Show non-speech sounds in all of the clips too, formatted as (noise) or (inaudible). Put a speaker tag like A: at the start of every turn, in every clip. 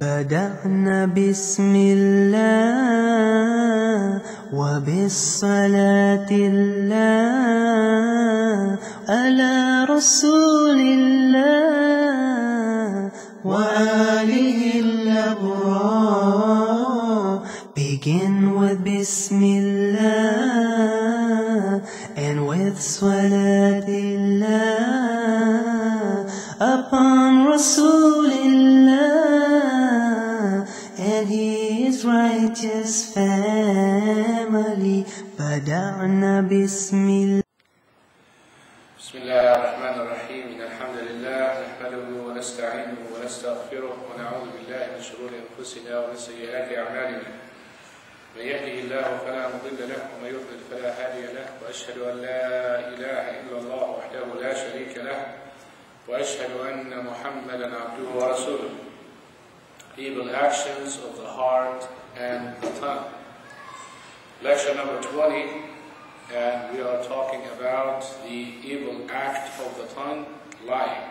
A: بدأنا بسم الله وبالصلاة الله على رسول الله وآله الأبرار Begin with Bismillah and with Salatillah upon Rasulillah righteous family. بدأنا بسم الله
B: بسم الله الرحمن الرحيم إن الحمد لله نحمده ونستعينه ونستغفره ونعوذ بالله من شرور أنفسنا ومن سيئات أعمالنا من يهده الله فلا مضل له ومن يضلل فلا هادي له وأشهد أن لا إله إلا الله وحده لا شريك له وأشهد أن محمدا عبده ورسوله Evil actions of the heart and the tongue. Lecture number 20 and we are talking about the evil act of the tongue, lying.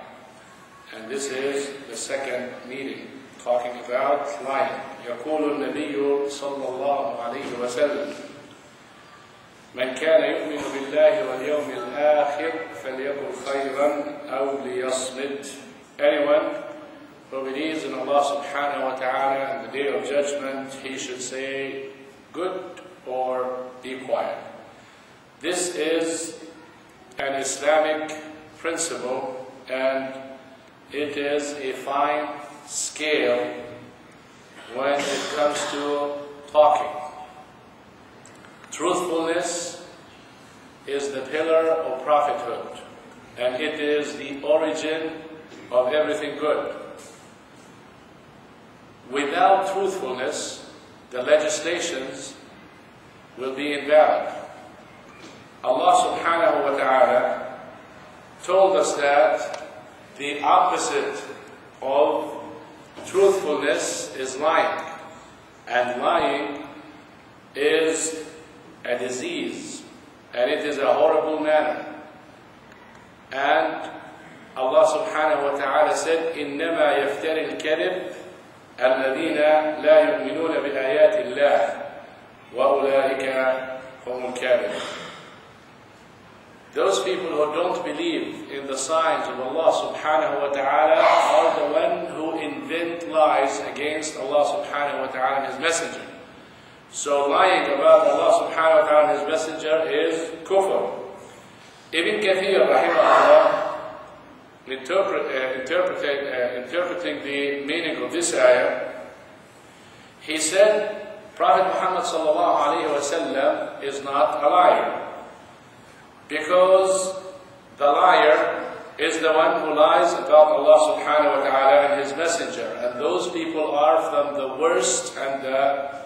B: And this is the second meeting, talking about lying. يقول النبي صلى الله عليه وسلم من كان يؤمن بالله واليوم الآخر فليقل خيرا أو ليصمت Anyone who believes in Allah subhanahu wa ta'ala and the day of judgment, he should say good or be quiet. This is an Islamic principle and it is a fine scale when it comes to talking. Truthfulness is the pillar of prophethood and it is the origin of everything good. Without truthfulness, the legislations will be invalid. Allah subhanahu wa ta'ala told us that the opposite of truthfulness is lying. And lying is a disease. And it is a horrible manner. And Allah subhanahu wa ta'ala said, إِنَّمَا يَفْتَرِ الْكَذِبِ الَّذِينَ لَا يُؤْمِنُونَ بِآيَاتِ اللَّهِ وَأُولَٰئِكَ هُمُ الْكَاذِبُونَ those people who don't believe in the signs of Allah subhanahu wa ta'ala are the one who invent lies against Allah subhanahu wa ta'ala and His Messenger. So lying about Allah subhanahu wa ta'ala and His Messenger is kufr. Ibn Kathir rahimahullah interpret, uh, interpreting, uh, interpreting the meaning of this ayah, he said Prophet Muhammad sallam is not a liar. Because the liar is the one who lies about Allah subhanahu wa ta'ala and His Messenger. And those people are from the worst and the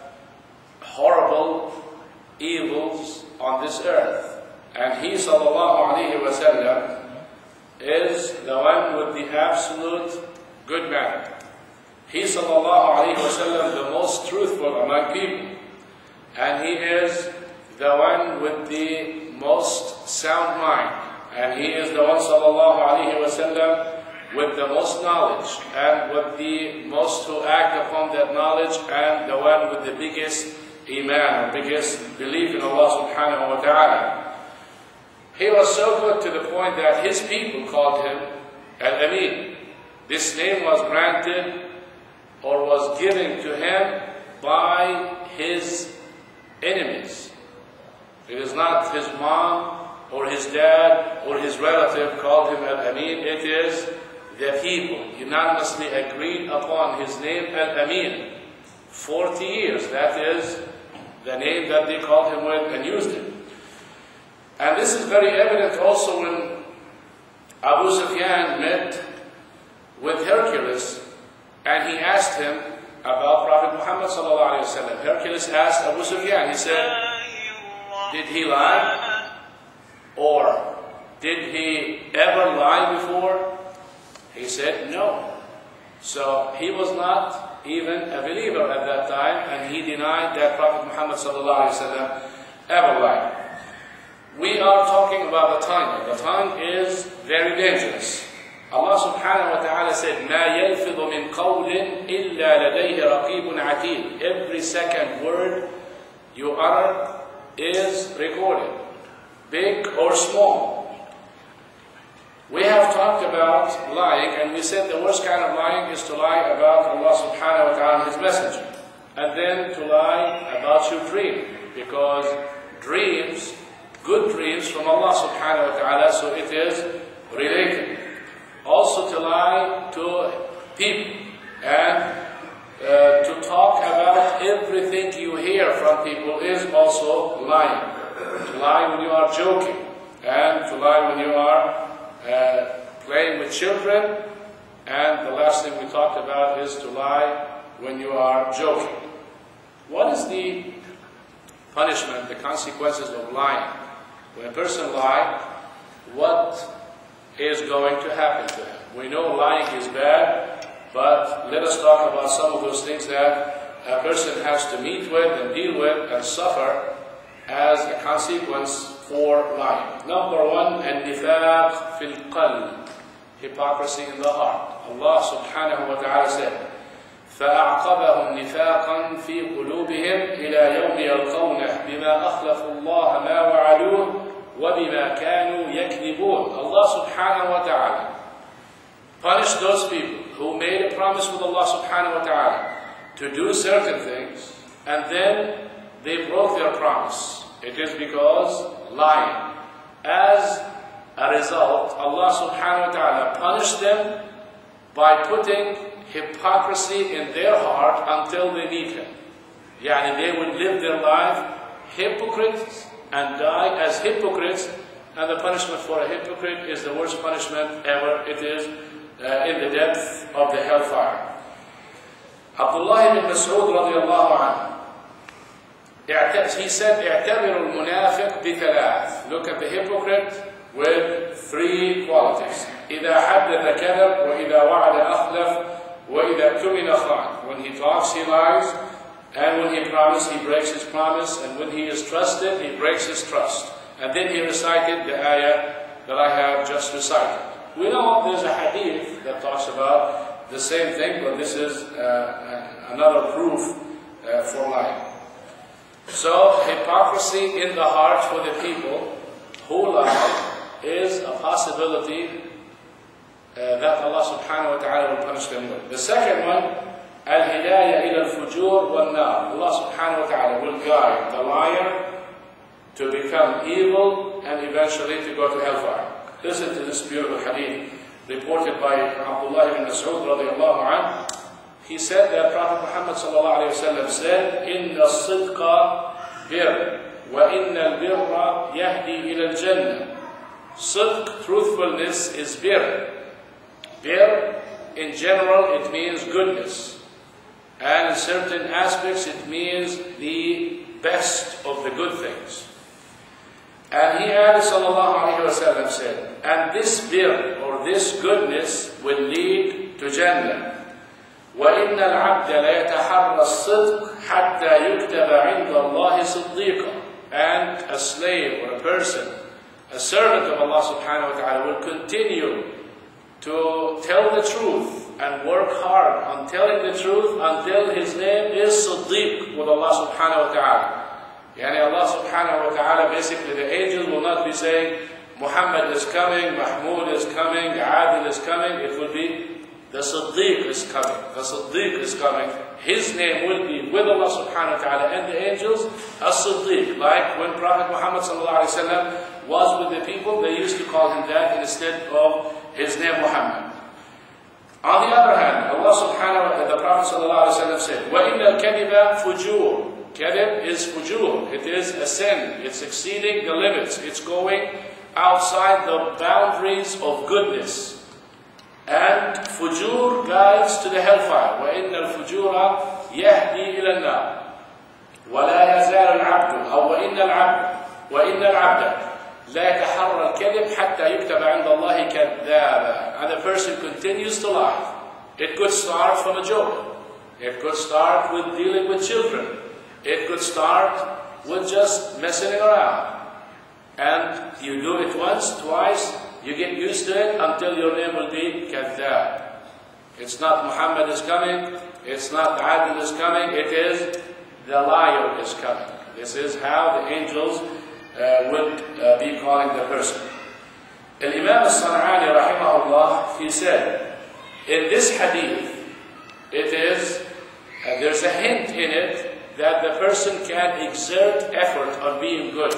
B: horrible evils on this earth. And He sallallahu alayhi wa sallam is the one with the absolute good manner. He sallallahu alayhi wa sallam the most truthful among people. And He is the one with the most sound mind, and he is the one sallallahu wasallam with the most knowledge, and with the most who act upon that knowledge, and the one with the biggest iman, biggest belief in Allah subhanahu wa ta'ala. He was so good to the point that his people called him Al-Amin. This name was granted or was given to him by his enemies. It is not his mom or his dad or his relative called him Al-Amin. It is the people unanimously agreed upon his name Al-Amin. 40 years, that is the name that they called him with and used it. And this is very evident also when Abu Sufyan met with Heraclius and he asked him about Prophet Muhammad sallallahu alaihi wasallam. Heraclius asked Abu Sufyan, he said, did he lie? Or did he ever lie before? He said no. So he was not even a believer at that time, and he denied that Prophet Muhammad ever lied. We are talking about the tongue. The tongue is very dangerous. Allah subhanahu wa ta'ala said, ما يلفظ من قول إلا لديه رقيب عتيد. Every second word you utter is recorded, big or small. We have talked about lying, and we said the worst kind of lying is to lie about Allah subhanahu wa ta'ala and His Messenger. And then to lie about your dream, because dreams, good dreams from Allah subhanahu wa ta'ala, so it is related. Also to lie to people and uh, to talk about everything you hear from people is also lying. To lie when you are joking, and to lie when you are uh, playing with children, and the last thing we talked about is to lie when you are joking. What is the punishment, the consequences of lying? When a person lies, what is going to happen to him? We know lying is bad, but let us talk about some of those things that a person has to meet with and deal with and suffer as a consequence for lying. Number one, النفاق في القلب, hypocrisy in the heart. Allah subhanahu wa ta'ala said, فأعقبهم نفاقا في قلوبهم إلى يوم يلقونه بما أخلفوا الله ما وعدوه وبما كانوا يكذبون Allah subhanahu wa ta'ala punished those people who made a promise with Allah subhanahu wa ta'ala to do certain things and then they broke their promise. It is because lying. As a result, Allah subhanahu wa ta'ala punished them by putting hypocrisy in their heart until they meet Him. Yani they would live their life hypocrites and die as hypocrites, and the punishment for a hypocrite is the worst punishment ever. It is uh, in the depth of the hellfire. Abdullah ibn Mas'ud radiallahu anhu, he said, اعتبر المنافق بثلاث. Look at the hypocrite with three qualities. إذا حدث كذب وإذا وعد أخلف وإذا اؤتمن خان. When he talks, he lies. And when he promises, he breaks his promise. And when he is trusted, he breaks his trust. And then he recited the ayah that I have just recited. We know there's a hadith that talks about the same thing, but this is uh, another proof uh, for lying. So, hypocrisy in the heart for the people who lie is a possibility uh, that Allah subhanahu wa ta'ala will punish them with. The second one, al-hidayah ila al-fujur wal-nar. Allah subhanahu wa ta'ala will guide the liar to become evil and eventually to go to hellfire. Listen to this beautiful hadith reported by Abdullah ibn Mas'ud radiallahu anhu. He said that Prophet Muhammad sallallahu alayhi wa sallam said, إِنَّ الصِّدْقَ بِرْ وَإِنَّ الْبِرَّ يَهْدِي إِلَى الْجَنَّةِ Sidq, truthfulness, is bir. Bir, in general, it means goodness. And in certain aspects, it means the best of the good things. And he added, sallallahu alayhi wa sallam, said, and this bir, or this goodness, will lead to Jannah. وإن العبد لا يتحرى الصدق حتى يكتب عند الله صديقا and a slave or a person a servant of Allah subhanahu wa ta'ala will continue to tell the truth and work hard on telling the truth until his name is Siddiq with Allah subhanahu wa ta'ala. Yani Allah subhanahu wa ta'ala, basically the angels will not be saying, Muhammad is coming, Mahmud is coming, Adil is coming. It will be, the Siddiq is coming. The Siddiq is coming. His name will be with Allah subhanahu wa ta'ala and the angels as Siddiq. Like when Prophet Muhammad sallallahu alayhi wa was with the people, they used to call him that instead of his name Muhammad. On the other hand, Allah subhanahu wa ta'ala, the Prophet sallallahu alayhi wa sallam said, وَإِنَّ الْكَذِبَ فُجُورٌ Kadhib is fujur. It is a sin. It's exceeding the limits. It's going outside the boundaries of goodness. And fujur guides to the hellfire. وَإِنَّ الْفُجُورَ يَهْدِي إِلَى النَّارِ وَلَا يَزَالُ الْعَبْدُ أو وَإِنَّ الْعَبْدُ وَإِنَّ الْعَبْدَ لا يتحرى الكذب حتى يكتب عند الله كذابا. And the person continues to lie. It could start from a joke. It could start with dealing with children. It could start with just messing around. And you do it once, twice, You get used to it until your name will be Kadhab. It's not Muhammad is coming, it's not Adil is coming, it is the liar is coming. This is how the angels uh, would uh, be calling the person. Al-Imam al-San'ani rahimahullah, he said, in this hadith, it is, uh, there's a hint in it that the person can exert effort on being good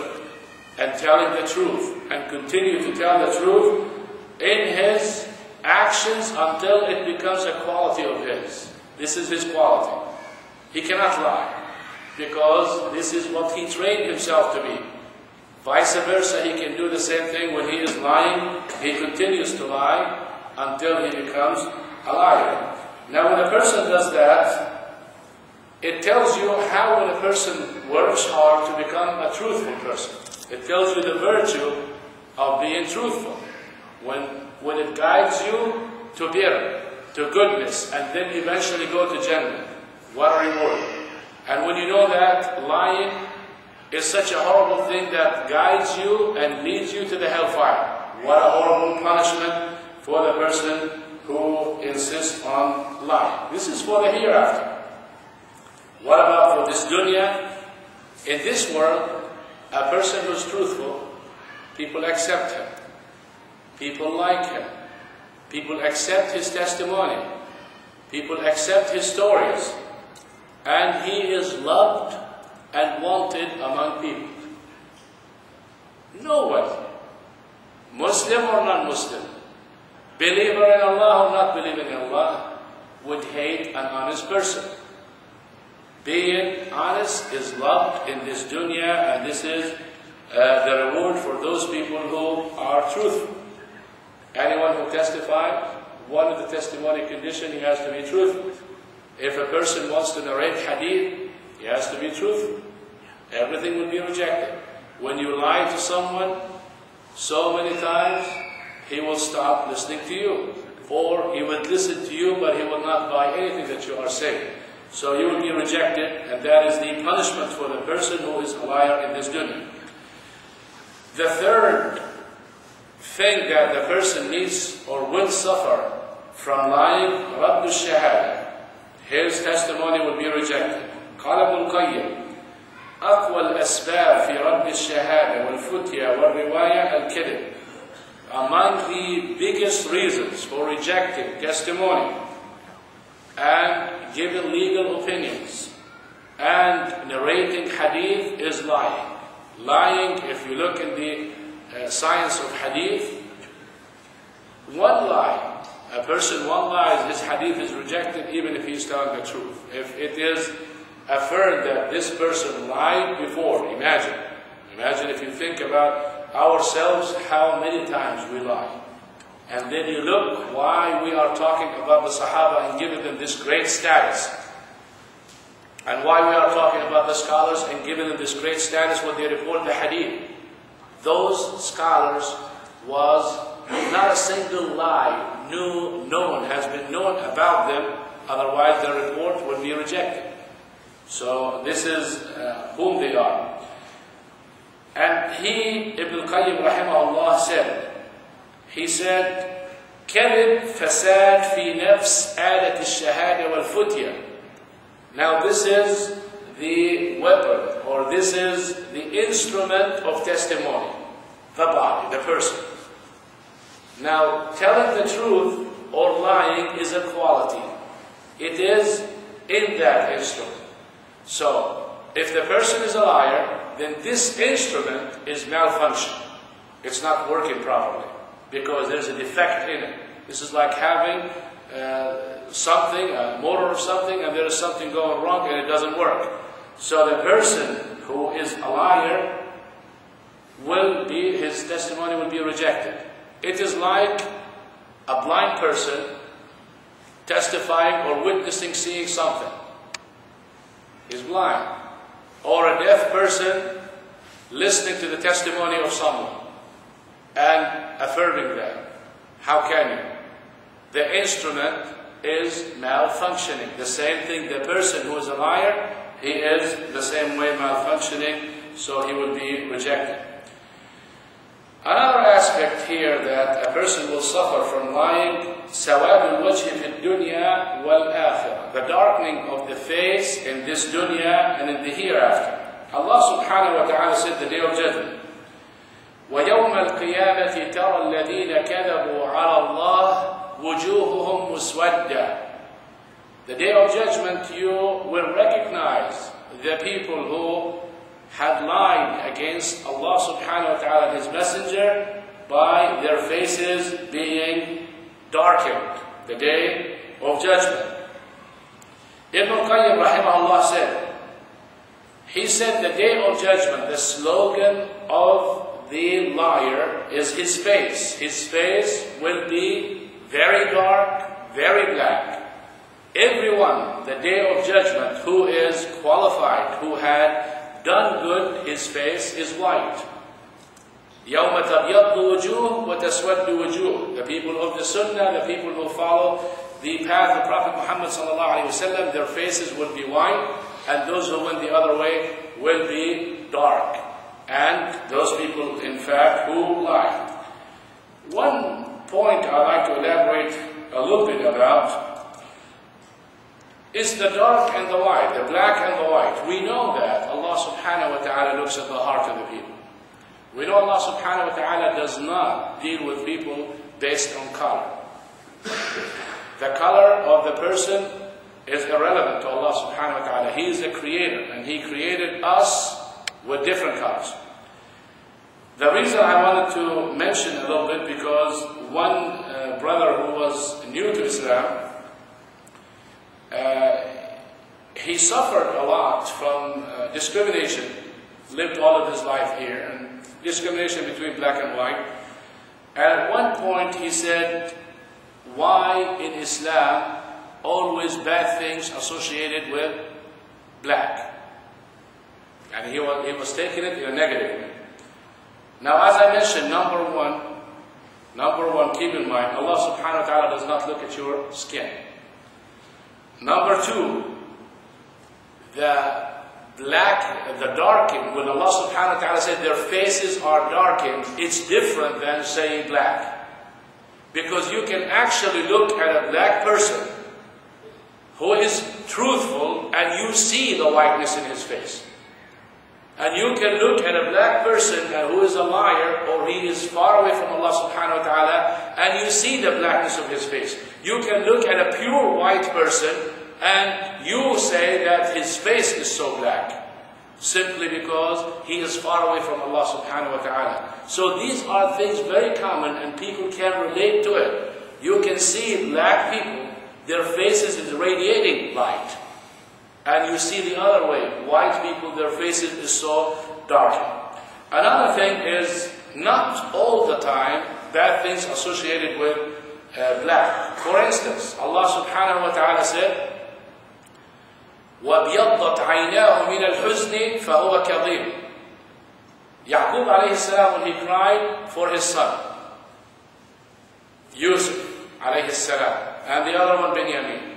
B: and telling the truth and continue to tell the truth in his actions until it becomes a quality of his. This is his quality. He cannot lie because this is what he trained himself to be. Vice versa, he can do the same thing when he is lying. He continues to lie until he becomes a liar. Now, when a person does that, it tells you how when a person works hard to become a truthful person. It tells you the virtue of being truthful. When, when it guides you to bir, to goodness, and then eventually go to Jannah. What a reward. And when you know that lying is such a horrible thing that guides you and leads you to the hellfire. What a horrible punishment for the person who insists on lying. This is for the hereafter. What about for this dunya? In this world, a person who's truthful, people accept him. People like him. People accept his testimony. People accept his stories. And he is loved and wanted among people. No one, Muslim or non-Muslim, believer in Allah or not believing in Allah, would hate an honest person. Being honest is loved in this dunya and this is uh, the reward for those people who are truthful. Anyone who testifies, one of the testimony condition he has to be truthful. If a person wants to narrate hadith, he has to be truthful. Everything will be rejected. When you lie to someone so many times, he will stop listening to you. Or he will listen to you, but he will not buy anything that you are saying. So you will be rejected, and that is the punishment for the person who is a liar in this dunya. The third thing that the person needs or will suffer from lying, Raddu Shahada, his testimony will be rejected. قال ابن القيم أقوى الأسباب في رد الشهادة والفتية والرواية الكذب. Among the biggest reasons for rejecting testimony and giving legal opinions and narrating hadith is lying. Lying, if you look in the uh, science of hadith, one lie, a person one lies, his hadith is rejected even if he's telling the truth. If it is affirmed that this person lied before, imagine. Imagine if you think about ourselves, how many times we lie. And then you look why we are talking about the Sahaba and giving them this great status. And why we are talking about the scholars and giving them this great status when they report the hadith. Those scholars was not a single lie knew, known, has been known about them, otherwise their report would be rejected. So this is uh, whom they are. And he, Ibn Qayyim rahimahullah said, he said, كذب فساد في نفس آلة الشهادة والفتية. Now this is the weapon, or this is the instrument of testimony, the body, the person. Now, telling the truth or lying is a quality. It is in that instrument. So, if the person is a liar, then this instrument is malfunctioning. It's not working properly because there's a defect in it. This is like having uh, something, a motor of something, and there is something going wrong and it doesn't work. So the person who is a liar will be, his testimony will be rejected. It is like a blind person testifying or witnessing seeing something. He's blind. Or a deaf person listening to the testimony of someone and affirming that. How can you? The instrument is malfunctioning. The same thing, the person who is a liar, he is the same way malfunctioning, so he will be rejected. Another aspect here that a person will suffer from lying سواد الوجه في الدنيا والآخرة the darkening of the face in this dunya and in the hereafter. Allah subhanahu wa ta'ala said the day of judgment ويوم القيامة ترى الذين كذبوا على الله وجوههم مسودة The day of judgment you will recognize the people who had lied against Allah subhanahu wa ta'ala and His Messenger by their faces being darkened. The day of judgment. Ibn Qayyim rahimahullah said, he said the day of judgment, the slogan of the liar is his face. His face will be very dark, very black. Everyone, the day of judgment, who is qualified, who had done good, his face is white. يوم تبيض وجوه وتسود وجوه. The people of the Sunnah, the people who follow the path of Prophet Muhammad sallallahu alaihi wasallam, their faces will be white, and those who went the other way will be dark. And those people, in fact, who lie. One point I'd like to elaborate a little bit about is the dark and the white, the black and the white. We know that Allah subhanahu wa ta'ala looks at the heart of the people. We know Allah subhanahu wa ta'ala does not deal with people based on color. The color of the person is irrelevant to Allah subhanahu wa ta'ala. He is the creator and He created us with different colors. The reason I wanted to mention a little bit because one uh, brother who was new to Islam he suffered a lot from uh, discrimination, lived all of his life here, and discrimination between black and white. And at one point he said, Why in Islam always bad things associated with black? And he was, he was taking it in a negative way. Now, as I mentioned, number one, number one, keep in mind, Allah subhanahu wa ta'ala does not look at your skin. Number two, the black, the darkened, when Allah subhanahu wa ta'ala said their faces are darkened, it's different than saying black. Because you can actually look at a black person who is truthful and you see the whiteness in his face. And you can look at a black person uh, who is a liar or he is far away from Allah subhanahu wa ta'ala and you see the blackness of his face. You can look at a pure white person and you say that his face is so black simply because he is far away from Allah subhanahu wa ta'ala. So these are things very common and people can relate to it. You can see black people, their faces is radiating light. And you see the other way, white people, their faces is so dark. Another thing is not all the time bad things associated with uh, black. For instance, Allah subhanahu wa ta'ala said, وَابْيَضَّتْ عَيْنَاهُ مِنَ الْحُزْنِ فَهُوَ كَظِيمٌ Yaqub alayhi salam, when he cried for his son, Yusuf alayhi salam, and the other one, Benjamin,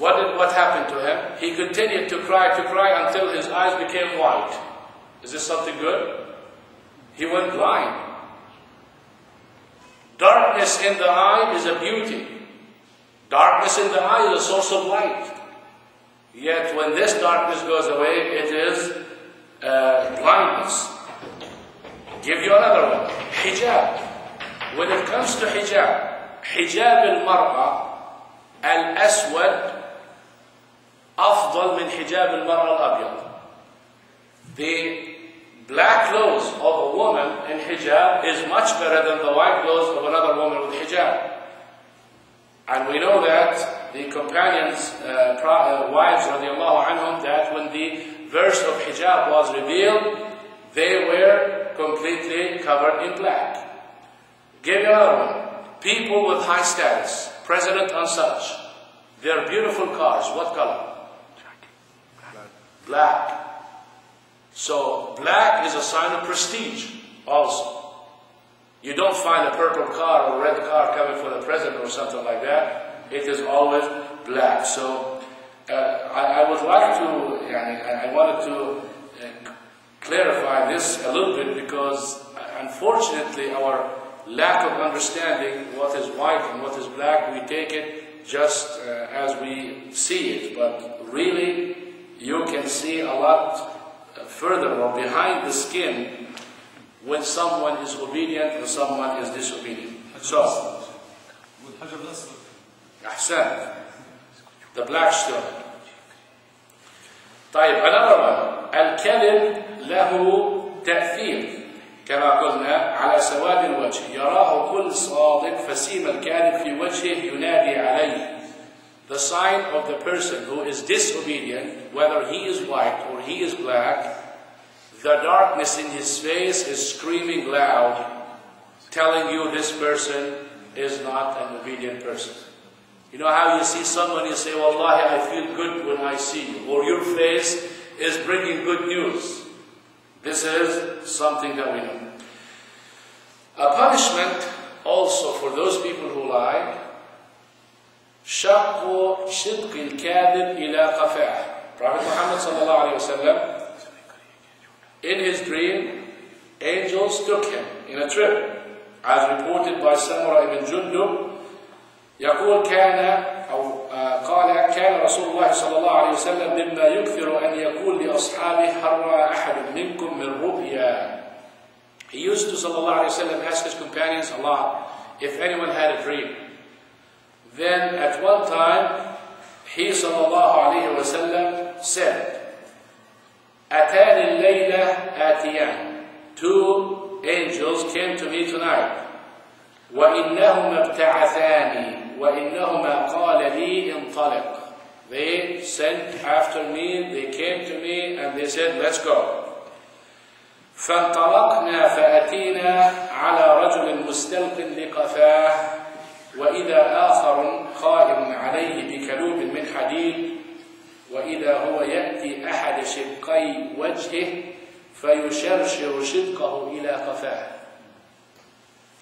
B: what, did, what happened to him? He continued to cry, to cry until his eyes became white. Is this something good? He went blind. Darkness in the eye is a beauty. Darkness in the eye is a source of light. Yet when this darkness goes away, it is uh, blindness. Give you another one. Hijab. When it comes to hijab, hijab al-mar'a al-aswad أفضل من حجاب المرأة الأبيض. The black clothes of a woman in hijab is much better than the white clothes of another woman with hijab. And we know that the companions' uh, uh, wives, radiallahu anhum, that when the verse of hijab was revealed, they were completely covered in black. Give you another one. People with high status, president and such, their beautiful cars, what color? Black. So black is a sign of prestige also. You don't find a purple car or a red car coming for the president or something like that. It is always black. So uh, I, I, would like to, I, I wanted to uh, clarify this a little bit because unfortunately, our lack of understanding what is white and what is black, we take it just uh, as we see it. But really, you can see a lot further or behind the skin when someone is obedient or someone is disobedient. So, أحسن. The black stone. طيب another one. الكذب له تأثير كما قلنا على سواد الوجه يراه كل صادق فسيم الكاذب في وجهه ينادي عليه The sign of the person who is disobedient, whether he is white or he is black, the darkness in his face is screaming loud, telling you this person is not an obedient person. You know how you see someone, you say, Wallahi, I feel good when I see you, or your face is bringing good news. This is something that we know. A punishment also for those people who lie, شق شدق الكاذب إلى قفاه. Prophet Muhammad sallallahu alayhi wa sallam, in his dream, angels took him in a trip, as reported by Samura ibn Jundub, يقول كان أو آه، قال كان رسول الله صلى الله عليه وسلم مما يكثر أن يقول لأصحابه هل رأى أحد منكم من رؤيا He used to صلى الله عليه وسلم ask his companions a lot if anyone had a dream. Then at one time he صلى الله عليه وسلم said أتاني الليلة آتيان Two angels came to me tonight. وإنهما ابتعثاني وإنهما قال لي انطلق They sent after me, they came to me and they said, let's go. فانطلقنا فأتينا على رجل مستلق لقفاه وإذا آخر قائم عليه بكلوب من حديد وإذا هو يأتي أحد شقي وجهه فيشرشر شدقه إلى قفاه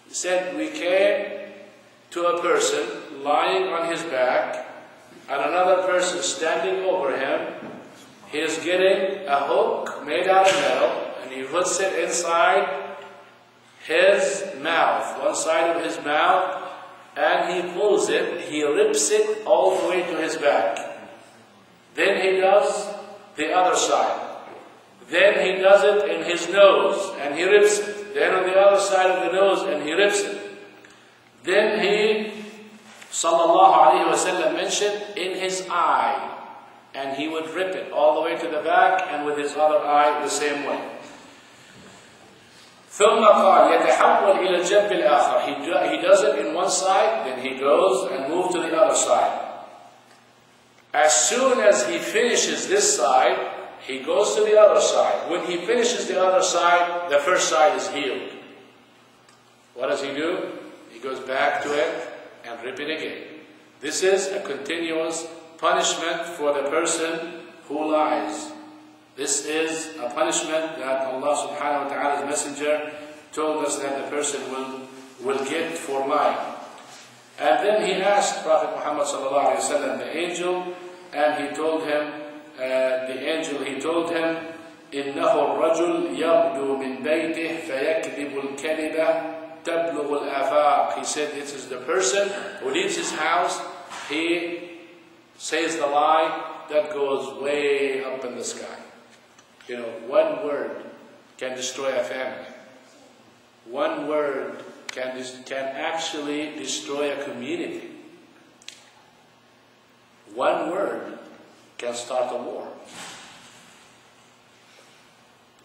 B: He said, we came to a person lying on his back and another person standing over him. He is getting a hook made out of metal and he puts it inside his mouth, one side of his mouth, and he pulls it, he rips it all the way to his back. Then he does the other side. Then he does it in his nose and he rips it. Then on the other side of the nose and he rips it. Then he, sallallahu alayhi wasallam, mentioned in his eye. And he would rip it all the way to the back and with his other eye the same way. ثم قال يتحول إلى الجنب الآخر. He, do, he does it in one side, then he goes and moves to the other side. As soon as he finishes this side, he goes to the other side. When he finishes the other side, the first side is healed. What does he do? He goes back to it and rip it again. This is a continuous punishment for the person who lies. This is a punishment that Allah subhanahu wa ta'ala's messenger told us that the person will, will get for lying. And then he asked Prophet Muhammad sallallahu alayhi wa sallam, the angel, and he told him, uh, the angel, he told him, إنه الرجل يغدو من بيته فيكذب الكذبة تبلغ الآفاق. He said, this is the person who leaves his house, he says the lie that goes way up in the sky. You know, one word can destroy a family. One word can, can actually destroy a community. One word can start a war.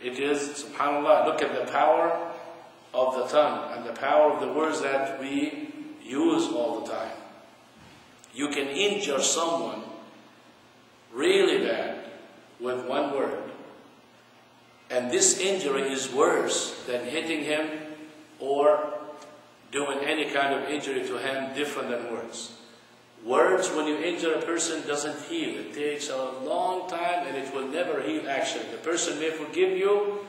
B: It is, subhanAllah, look at the power of the tongue and the power of the words that we use all the time. You can injure someone really bad with one word. And this injury is worse than hitting him or doing any kind of injury to him different than words. Words, when you injure a person, doesn't heal. It takes a long time and it will never heal actually. The person may forgive you,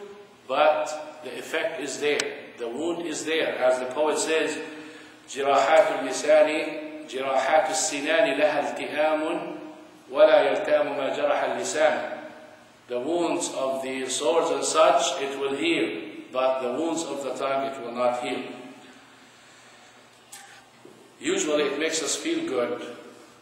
B: but the effect is there. The wound is there. As the poet says, جراحات اللسان جراحات السنان لها التئام ولا يلتام ما جرح اللسان. The wounds of the swords and such, it will heal. but the wounds of the tongue it will not heal. Usually it makes us feel good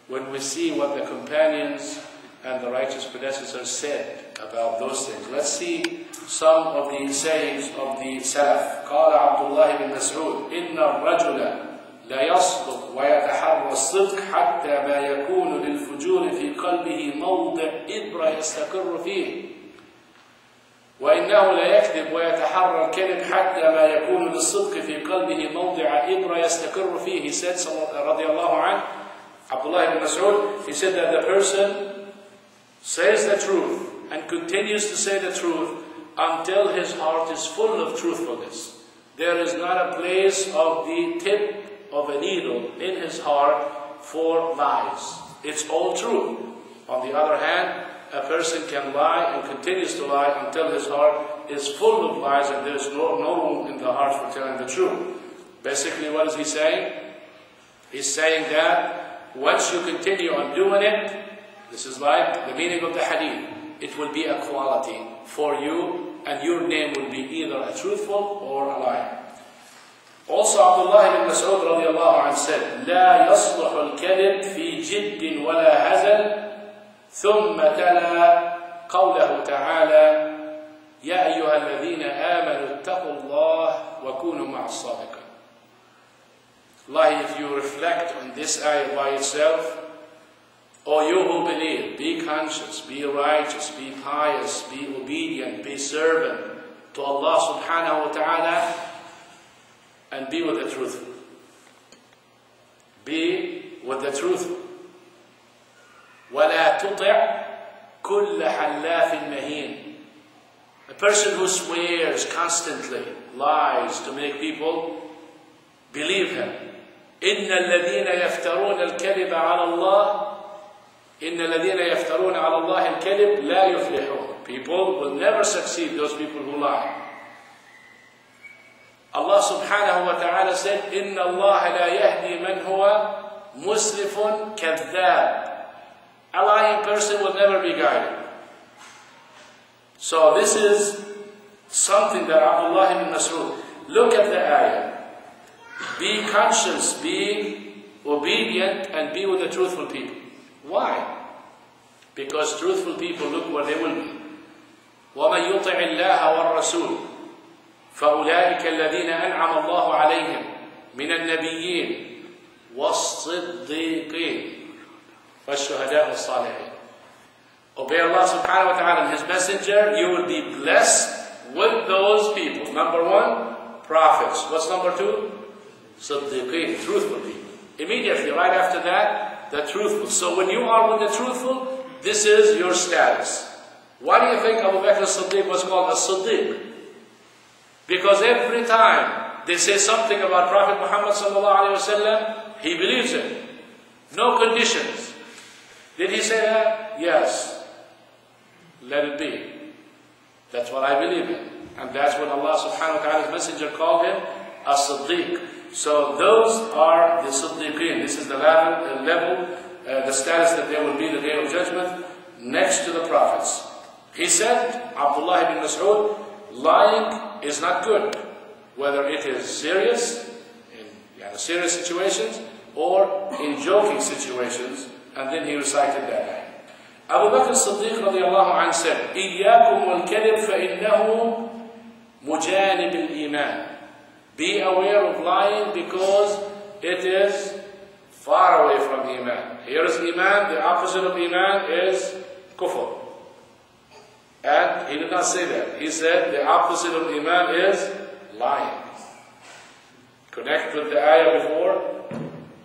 B: when we see what the companions and the righteous predecessors said about those things. Let's see some of the sayings of the Salaf. قال عبد الله بن مسعود إن الرجل لا يصدق ويتحرى الصدق حتى ما يكون للفجور في قلبه موضع إبرة يستقر فيه وإنه لا يكذب ويتحرى الكذب حتى ما يكون للصدق في قلبه موضع إبرة يستقر فيه. He said رضي الله عنه Abdullah ibn Mas'ud, he said that the person says the truth and continues to say the truth until his heart is full of truthfulness. There is not a place of the tip of a needle in his heart for lies. It's all true. On the other hand, a person can lie and continues to lie until his heart is full of lies and there's no, no room in the heart for telling the truth. Basically, what is he saying? He's saying that once you continue on doing it, this is like the meaning of the hadith. It will be a quality for you, and your name will be either a truthful or a liar. Also, Abdullah ibn Mas'ud radiallahu anhu said, لا يصلح الكذب في جد ولا هزل ثم تلا قوله تعالى يا أيها الذين آمنوا اتقوا الله وكونوا مع الصادقين Allah, if you reflect on this ayah by itself, O you who believe, be conscious, be righteous, be pious, be obedient, be servant to Allah subhanahu wa ta'ala, and be with the truthful. Be with the truthful. ولا تطع كل حلاف مهين. A person who swears constantly, lies to make people believe him. إن الذين يفترون الكذب على الله إن الذين يفترون على الله الكذب لا يفلحون. People will never succeed, those people who lie. Allah subhanahu wa ta'ala said, "Inna Allah la يَهْدِي مَنْ huwa musrifun كَذَّابٌ A lying person will never be guided. So this is something that Abdullah ibn Mas'ud, look at the ayah. Be conscious, be obedient, and be with the truthful people. Why? Because truthful people, look what they will be. وَمَنْ يُطِعِ اللَّهَ وَالرَّسُولِ فَأُولَٰئِكَ الَّذِينَ أَنْعَمَ اللَّهُ عَلَيْهِمْ مِنَ النَّبِيِّينَ وَالصِّدِّيقِينَ وَالشُّهَدَاءِ الصَّالِحِينَ Obey Allah subhanahu wa ta'ala and His Messenger, you will be blessed with those people. Number one, prophets. What's number two? Siddiqeen, truthful people. Immediately, right after that, the truthful. So when you are with the truthful, this is your status. Why do you think Abu Bakr Siddiq was called a Siddiq? Because every time they say something about Prophet Muhammad sallallahu he believes it. No conditions. Did he say that? Yes. Let it be. That's what I believe in. And that's what Allah subhanahu wa ta'ala's messenger called him, a Siddiq. So those are the Siddiqeen. This is the level, the, level, uh, the status that they will be the day of judgment next to the prophets. He said, Abdullah ibn Mas'ud, lying is not good, whether it is serious, in yeah, serious situations, or in joking situations. And then he recited that ayah. Abu Bakr as-Siddiq radiallahu anhu said, إِيَّاكُمْ وَالْكَذِبْ فَإِنَّهُ مُجَانِبِ الْإِيمَانِ Be aware of lying because it is far away from Iman. Here is Iman, the opposite of Iman is kufr. And he did not say that. He said the opposite of Iman is lying. Connect with the ayah before.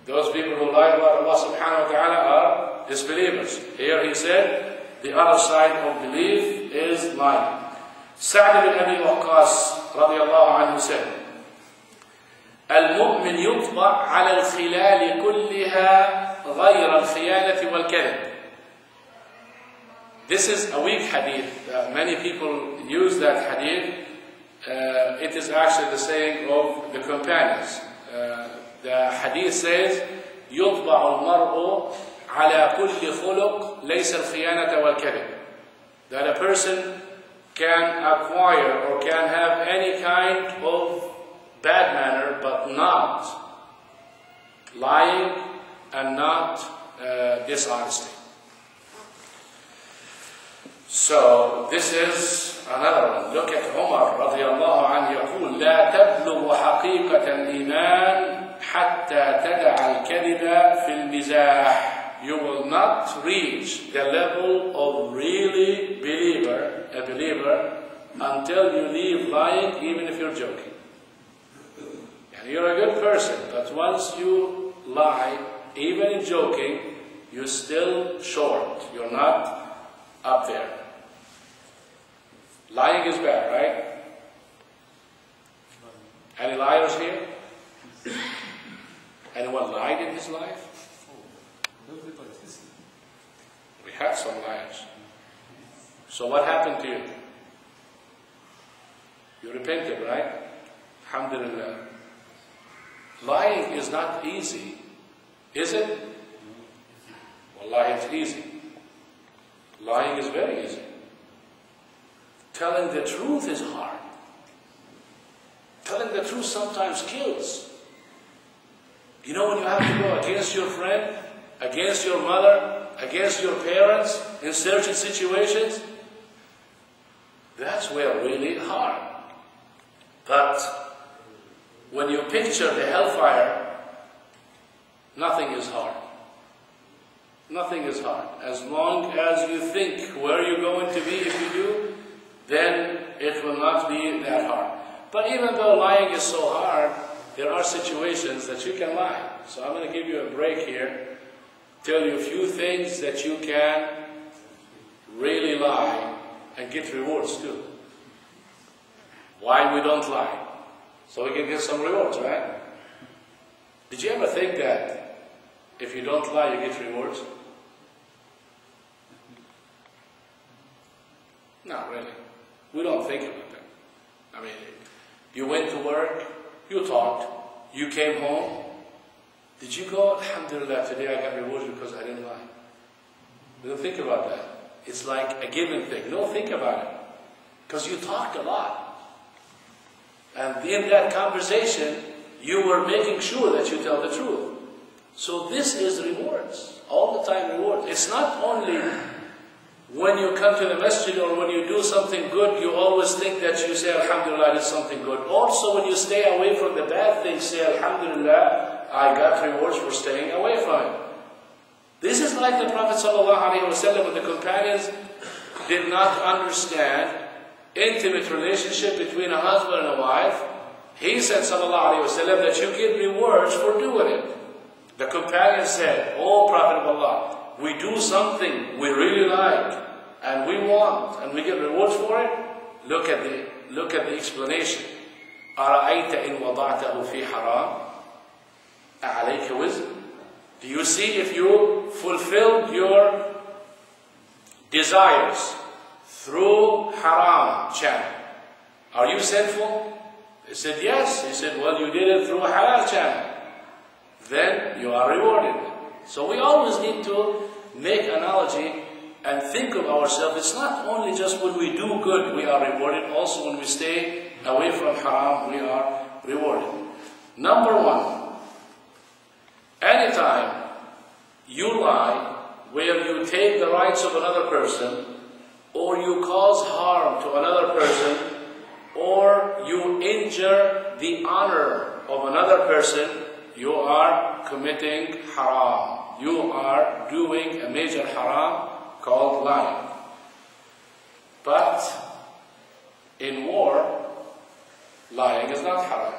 B: Those people who lie about Allah subhanahu wa ta'ala are disbelievers. Here he said the other side of belief is lying. Sa'd bin Abi Waqqas radiallahu anhu said, المؤمن يطبع على الخلال كلها غير الخيانة والكذب. This is a weak hadith. Uh, many people use that hadith. Uh, it is actually the saying of the companions. Uh, the hadith says, يطبع المرء على كل خلق ليس الخيانة والكذب. That a person can acquire or can have any kind of bad manner, but not lying and not uh, dishonesty. So this is another one. Look at Umar رضي الله عنه يقول لا تبلغ حقيقة الإيمان حتى تدع الكذب في المزاح. You will not reach the level of really believer, a believer, until you leave lying, even if you're joking. And you're a good person, but once you lie, even in joking, you're still short. You're not up there. Lying is bad, right? Any liars here? Anyone lied in his life? We had some liars. So what happened to you? You repented, right? Alhamdulillah. Lying is not easy, is it? Wallahi, it's easy. Lying is very easy. Telling the truth is hard. Telling the truth sometimes kills. You know when you have to go against your friend, against your mother, against your parents in certain situations? That's where really hard. But when you picture the hellfire, nothing is hard. Nothing is hard. As long as you think where you're going to be if you do, then it will not be that hard. But even though lying is so hard, there are situations that you can lie. So I'm going to give you a break here, tell you a few things that you can really lie and get rewards too. Why we don't lie? So we can get some rewards, right? Did you ever think that if you don't lie, you get rewards? Not really. We don't think about that. I mean, you went to work, you talked, you came home. Did you go, Alhamdulillah, today I got rewarded because I didn't lie? We don't think about that. It's like a given thing. Don't think about it. Because you talked a lot. And in that conversation, you were making sure that you tell the truth. So this is rewards. All the time rewards. It's not only when you come to the masjid or when you do something good, you always think that you say, Alhamdulillah, I did something good. Also, when you stay away from the bad things, say, Alhamdulillah, I got rewards for staying away from it. This is like the Prophet ﷺ when the companions did not understand intimate relationship between a husband and a wife. He said, Sallallahu Alaihi Wasallam, that you get rewards for doing it. The companions said, Oh Prophet of Allah, we do something we really like and we want and we get rewards for it. Look at the look at the explanation. أرأيت إن وضعته في حرام أعليك وزن Do you see if you fulfilled your desires through haram channel? Are you sinful? He said, yes. He said, well, you did it through a halal channel. Then you are rewarded. So we always need to make analogy and think of ourselves. It's not only just when we do good we are rewarded, also when we stay away from haram we are rewarded. Number one, anytime you lie where you take the rights of another person or you cause harm to another person or you injure the honor of another person, you are committing haram. You are doing a major haram called lying. But in war, lying is not haram.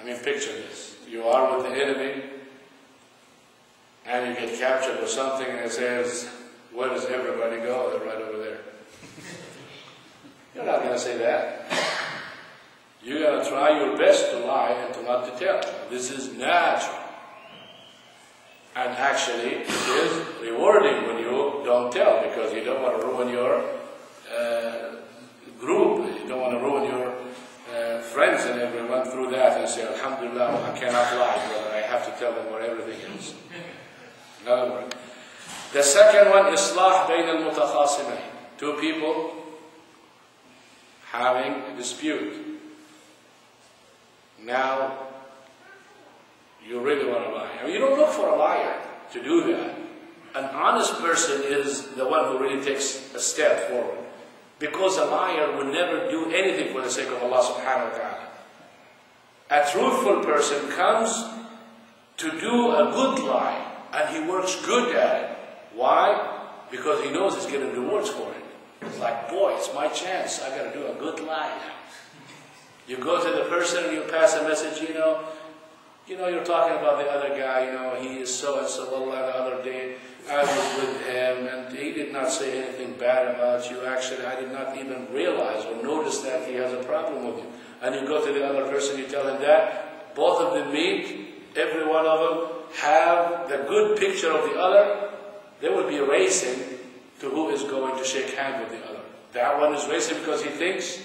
B: I mean, picture this. You are with the enemy, and you get captured or something, and it says, Where does everybody go? They're right over there. You're not going to say that. You're going to try your best to lie and to not to tell. This is natural. And actually, it is rewarding when you don't tell because you don't want to ruin your uh, group. You don't want to ruin your uh, friends and everyone through that and say, Alhamdulillah, I cannot lie, but I have to tell them where everything is. In other words, the second one, Islah bayn al-mutakhasimayn. two people having a dispute. Now, you really want to lie. I mean, you don't look for a liar to do that. An honest person is the one who really takes a step forward. Because a liar will never do anything for the sake of Allah subhanahu wa ta'ala. A truthful person comes to do a good lie and he works good at it. Why? Because he knows he's getting rewards for it. It's like, boy, it's my chance. I gotta do a good lie now. You go to the person and you pass a message, you know, you know, you're talking about the other guy, you know, he is so and so. Allah, the other day, I was with him and he did not say anything bad about you. Actually, I did not even realize or notice that he has a problem with you. And you go to the other person, you tell him that. Both of them meet, every one of them have the good picture of the other. They will be racing to who is going to shake hands with the other. That one is racing because he thinks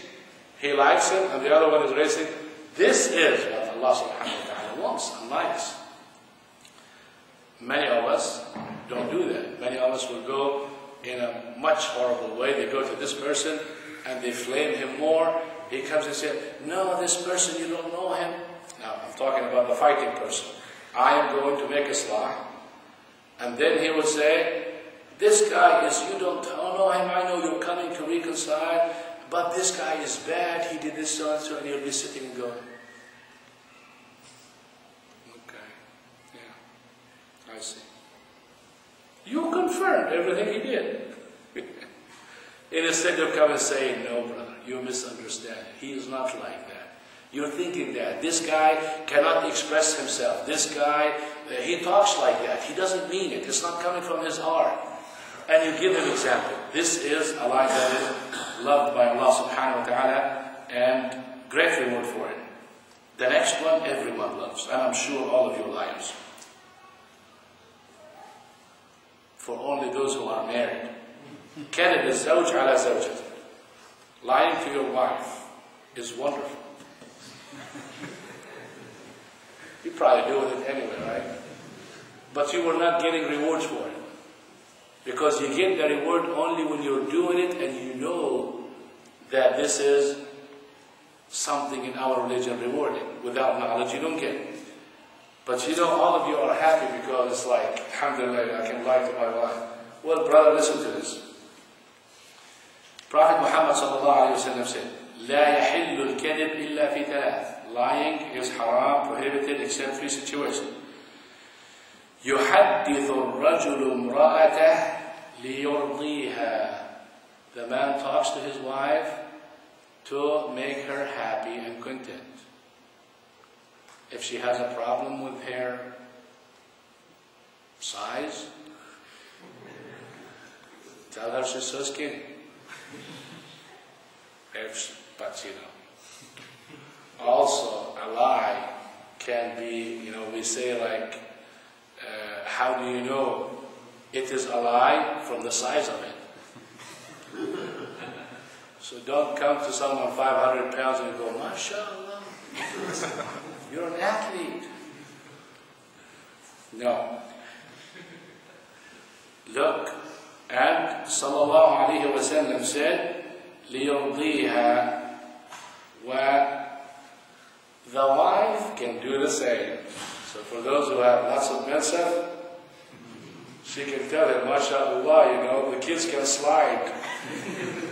B: he likes him, and the other one is racing. This is what Allah subhanahu wa ta'ala wants and likes. Many of us don't do that. Many of us will go in a much horrible way. They go to this person and they flame him more. He comes and says, No, this person, you don't know him. Now, I'm talking about the fighting person. I am going to make a sly. And then he will say, This guy is, you don't know him. I know you're coming to reconcile. But this guy is bad, he did this, so and so, and you'll be sitting and going, Okay, yeah, see. You confirmed everything he did. (laughs) instead of coming and saying, No, brother, you misunderstand. He is not like that. You're thinking that. This guy cannot express himself. This guy, uh, he talks like that. He doesn't mean it. It's not coming from his heart. And you give him example. This is a life that is loved by Allah subhanahu wa ta'ala and great reward for it. The next one, everyone loves. And I'm sure all of you liars. For only those who are married. كذب الزوج على زوجته. Lying to your wife is wonderful. You probably do it anyway, right? But you were not getting rewards for it. Because you get the reward only when you're doing it and you know that this is something in our religion rewarding. Without knowledge, you don't get it. But you know, all of you are happy because it's like, alhamdulillah, I can lie to my wife. Well, brother, listen to this. Prophet Muhammad sallallahu alayhi wa sallam said, لا يحل الكذب إلا في ثلاث. Lying is haram, prohibited except three situations. يحدث الرجل امرأته ليرضيها. The man talks to his wife to make her happy and content. If she has a problem with her size, tell her she's so skinny. If, but you know. Also, a lie can be, you know, we say like, uh, how do you know it is a lie from the size of it? (laughs) so don't come to someone 500 pounds and go, mashallah, (laughs) you're an athlete. No. Look, and sallallahu alayhi wa sallam said, ليرضيها و the wife can do the same. So for those who have lots of mensa, she can tell him, mashallah, you know, the kids can slide. (laughs)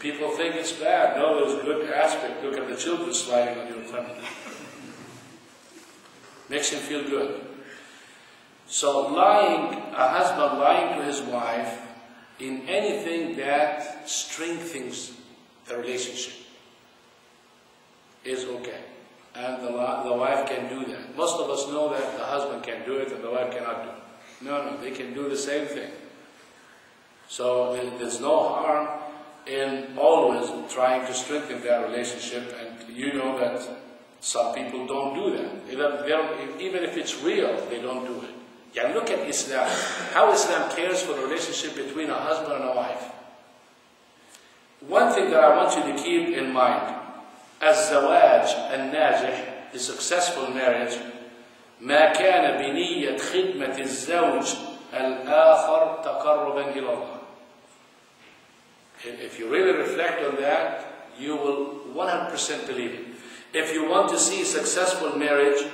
B: People think it's bad. No, there's a good aspect. Look at the children sliding on your family. Makes him feel good. So lying, a husband lying to his wife in anything that strengthens the relationship is okay. And the, the wife can do that. Most of us know that the husband can do it and the wife cannot do it. No, no, they can do the same thing. So there's no harm in always trying to strengthen their relationship, and you know that some people don't do that. They don't, they don't, even if it's real, they don't do it. Yeah, look at Islam. How Islam cares for the relationship between a husband and a wife. One thing that I want you to keep in mind, الزواج الناجح, the successful marriage, ما كان بنية خدمة الزوج الآخر تقربا إلى الله. If you really reflect on that, you will 100% believe it. If you want to see successful marriage,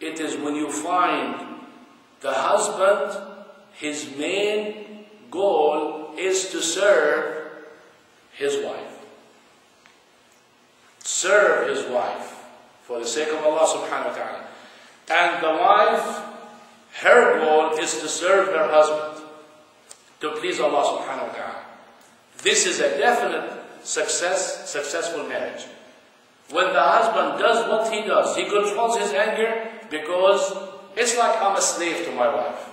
B: it is when you find the husband, his main goal is to serve his wife. Serve his wife for the sake of Allah subhanahu wa ta'ala. And the wife, her goal is to serve her husband, to please Allah subhanahu wa ta'ala. This is a definite success, successful marriage. When the husband does what he does, he controls his anger because it's like I'm a slave to my wife.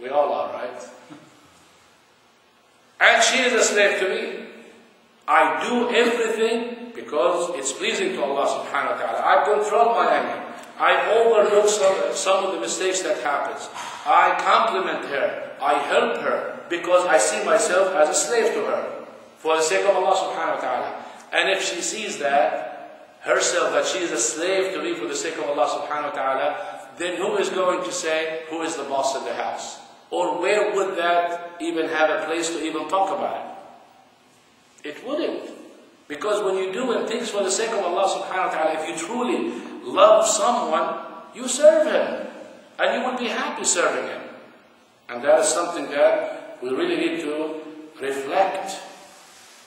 B: We all are, right? And she is a slave to me. I do everything because it's pleasing to Allah subhanahu wa ta'ala. I control my anger. I overlook some, some of the mistakes that happens. I compliment her. I help her because I see myself as a slave to her for the sake of Allah subhanahu wa ta'ala. And if she sees that, herself, that she is a slave to me for the sake of Allah subhanahu wa ta'ala, then who is going to say who is the boss of the house? Or where would that even have a place to even talk about it? It wouldn't. Because when you do things for the sake of Allah subhanahu wa ta'ala, if you truly love someone, you serve him. And you will be happy serving him. And that is something that we really need to reflect.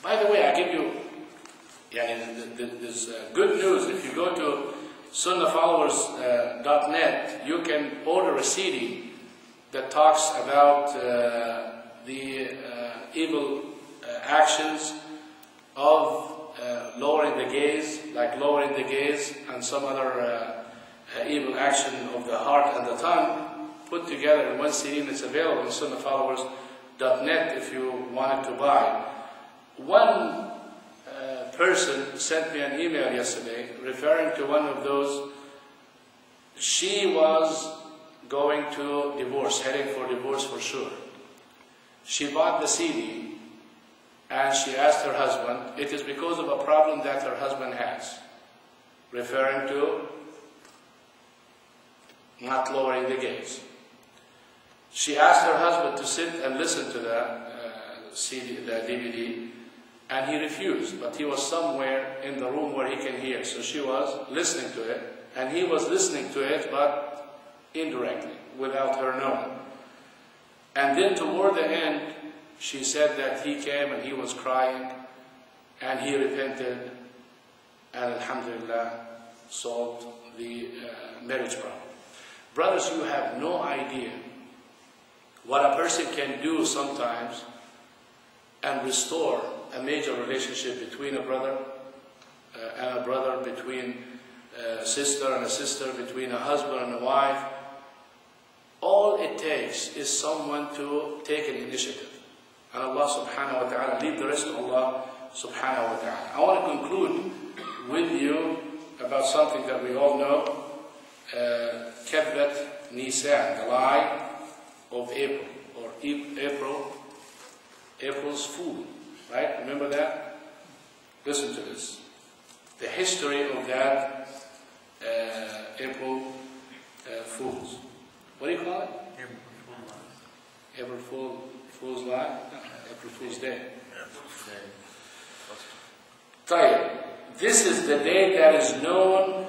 B: By the way, I give you yeah, there's uh, good news. If you go to sunnahfollowers.net, you can order a CD that talks about uh, the uh, evil uh, actions of uh, lowering the gaze, like lowering the gaze and some other uh, evil action of the heart and the tongue, put together in one CD and it's available on sunnahfollowers.net if you wanted to buy. One uh, person sent me an email yesterday referring to one of those. She was going to divorce, heading for divorce for sure. She bought the CD and she asked her husband, it is because of a problem that her husband has, referring to not lowering the gaze. She asked her husband to sit and listen to the uh, CD, the DVD, and he refused, but he was somewhere in the room where he can hear. So she was listening to it, and he was listening to it, but indirectly, without her knowing. And then toward the end, she said that he came and he was crying, and he repented, and Alhamdulillah, solved the uh, marriage problem. Brothers, you have no idea what a person can do sometimes and restore a major relationship between a brother uh, and a brother, between a sister and a sister, between a husband and a wife. All it takes is someone to take an initiative. And Allah subhanahu wa ta'ala, leave the rest to Allah subhanahu wa ta'ala. I want to conclude with you about something that we all know. Uh, Nisan, the lie of April, or April, April's Fool, right? Remember that? Listen to this. The history of that uh, April uh, Fool's. What do you call it? April Fool's Lie. April Fool's Lie? No, April Fool's Day. This is the day that is known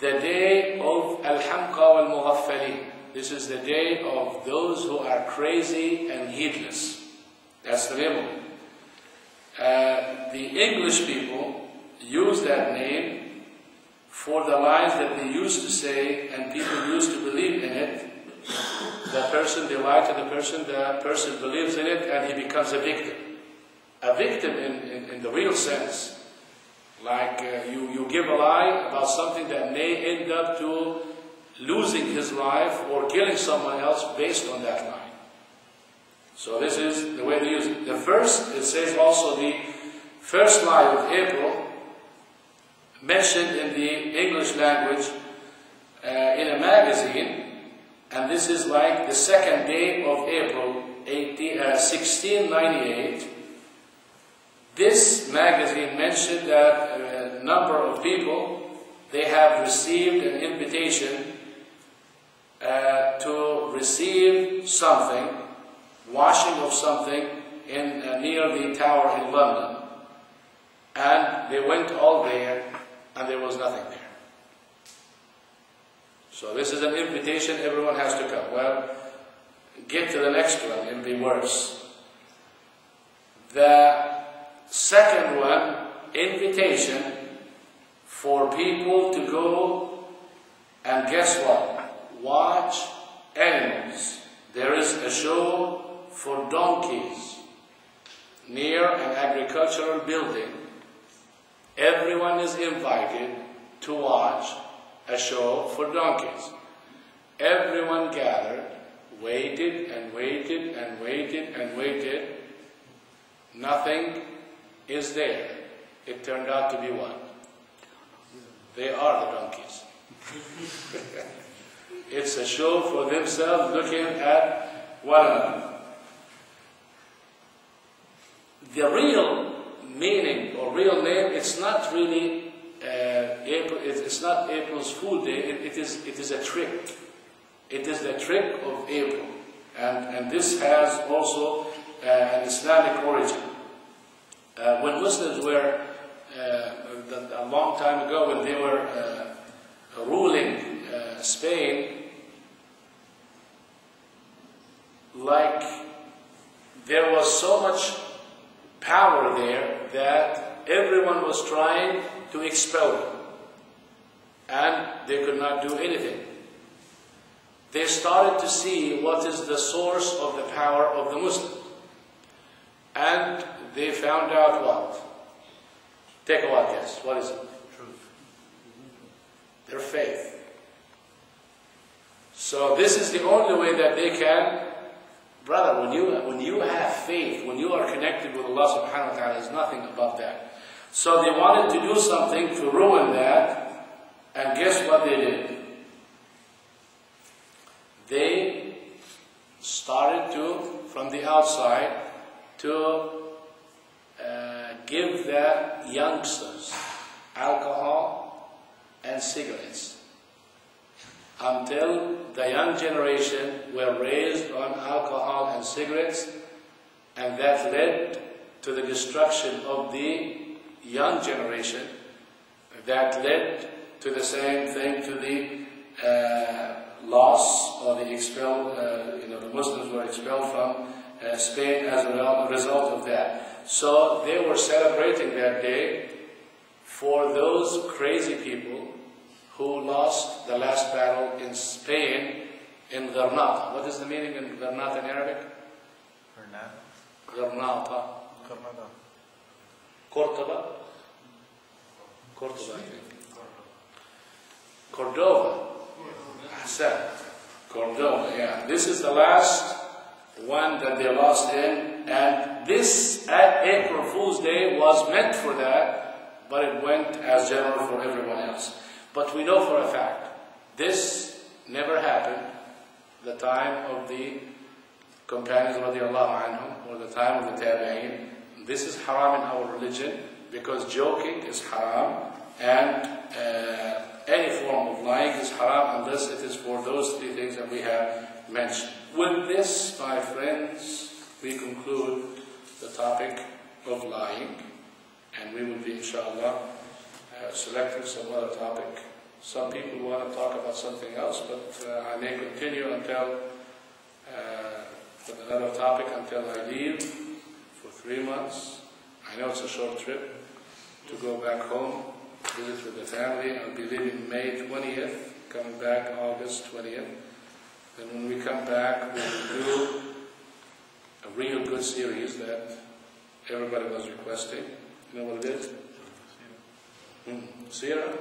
B: the day of Al-Hamqa wal-Mughaffaleen. This is the day of those who are crazy and heedless. That's the of. Uh, the English people use that name for the lies that they used to say and people used to believe in it. The person, they lie to the person, the person believes in it and he becomes a victim. A victim in, in, in the real sense. Like uh, you, you give a lie about something that may end up to losing his life or killing someone else based on that lie. So this is the way they use it. The first, it says also the first lie of April, mentioned in the English language uh, in a magazine, and this is like the second day of April 18, uh, 1698. This magazine mentioned that a number of people, they have received an invitation uh, to receive something washing of something in uh, near the tower in London, and they went all there, and there was nothing there. So this is an invitation. Everyone has to come. Well, get to the next one. It'll be worse. The second one, invitation for people to go and guess what? Watch animals. There is a show for donkeys near an agricultural building. Everyone is invited to watch a show for donkeys. Everyone gathered, waited and waited and waited and waited. Nothing is there. It turned out to be what? They are the donkeys. (laughs) it's a show for themselves looking at one another. The real meaning or real name, it's not really uh, April, it's not April's Fool Day, it, it, is, it is a trick. It is the trick of April. And, and this has also uh, an Islamic origin. Uh, when Muslims were, uh, a long time ago, when they were uh, ruling uh, Spain, like there was so much power there that everyone was trying to expel them. And they could not do anything. They started to see what is the source of the power of the Muslims. And they found out what? Take a wild guess. What is it? Truth. Their faith. So this is the only way that they can, brother, when you when you have faith, when you are connected with Allah subhanahu wa ta'ala, there's nothing above that. So they wanted to do something to ruin that, and guess what they did? They started to, from the outside, to uh, give the youngsters alcohol and cigarettes until the young generation were raised on alcohol and cigarettes, and that led to the destruction of the young generation. That led to the same thing, to the uh, loss or the expel, uh, you know, the Muslims were expelled from uh, Spain as a result- result of that. So they were celebrating that day for those crazy people who lost the last battle in Spain in Granada. What is the meaning in Granada in Arabic? Granada. Cordoba? Cordoba, I think. Cordova. Cordova, yeah. This is the last one that they lost in, and this at April Fool's Day was meant for that, but it went as general for everyone else. But we know for a fact, this never happened the time of the companions radiallahu anhum, or the time of the tabi'een. This is haram in our religion, because joking is haram, and uh, any form of lying is haram unless it is for those three things that we have mentioned. With this, my friends, we conclude the topic of lying, and we will be, inshallah, uh, selecting some other topic. Some people want to talk about something else, but uh, I may continue until uh, with another topic until I leave for three months. I know it's a short trip to go back home, visit with the family. I'll be leaving May 20th, coming back August 20th. Then when we come back, we'll do a real good series that everybody was requesting. You know what it is? Hmm. Seerah?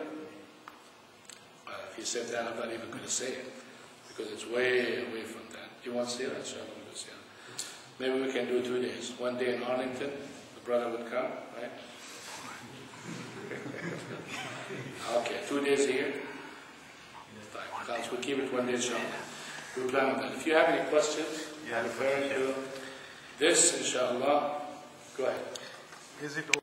B: Well, if you said that, I'm not even going to say it because it's way away from that. You want Seerah? Sure, I'm going to Seerah. Maybe we can do two days. One day in Arlington, the brother would come, right? (laughs) okay, two days here. Fine. Guys, we'll keep it one day, inshallah. We plan on that. If you have any questions
C: Yeah.
B: referring to this, inshallah, go ahead.
C: Is it